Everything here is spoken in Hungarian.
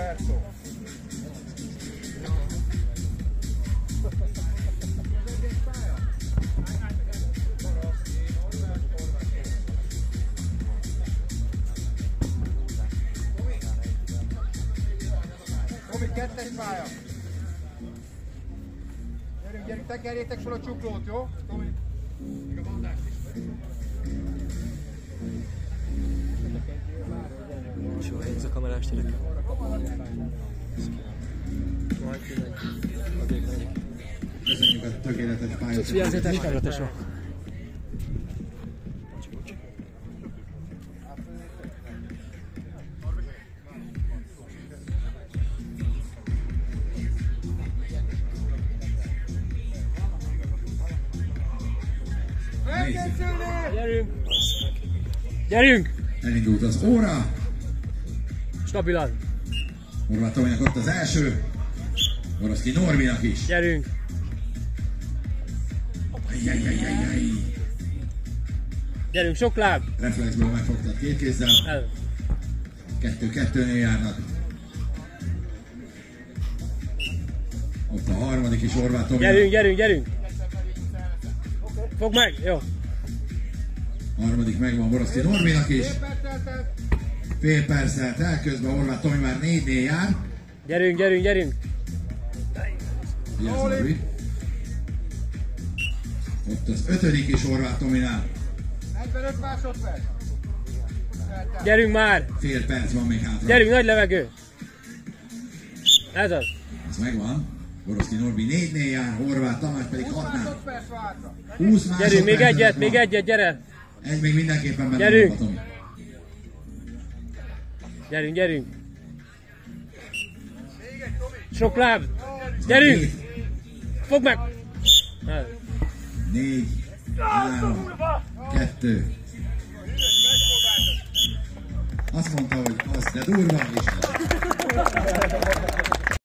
Roberto. Tomi, kettes pálya. Gyerünk, gyerünk, tekerjétek fel a csuklót, jó? Tomi. Még a bandást is. Kamerás tényleg. Majd tényleg. Addig megyek. Köszönjük a tökéletes pályát. Figyelj, tesók, tesók. Felkészülni! Gyerünk! Gyerünk! Elindult az óra. Stabilan! Horváth Tominak ott az első. Oroszki Norbinak is. Gyerünk! Ajjajjajjajjaj. Gyerünk, sok láb! Reflexből megfogtad két kézzel. El. Kettő-kettőnél járnak. Ott a harmadik is Horváth. Gyerünk, gyerünk, gyerünk! Fog meg! Jó! Harmadik megvan Boroszki Norbinak is. Fél perc perccel el, közben Horváth Tomi már négynél jár. Gyerünk, gyerünk, gyerünk! Vigyázz. Ott az ötödik is Horváth Tominál. 45 másodperc. Gyerünk már! Fél perc van még hátra. Gyerünk, nagy levegő! Ez az! Ez megvan. Boroszki Norbi négynél jár, Horváth Tamás pedig 20 hatnál. másodperc hátra. 20 másodperc. Gyerünk, még egyet, van. még egyet, gyere! Egy még mindenképpen benne Gyerünk. van. Gyerünk, gyerünk! Sok láb! Gyerünk! Fogd meg! Négy, három, kettő. Azt mondta, hogy az, de durva is.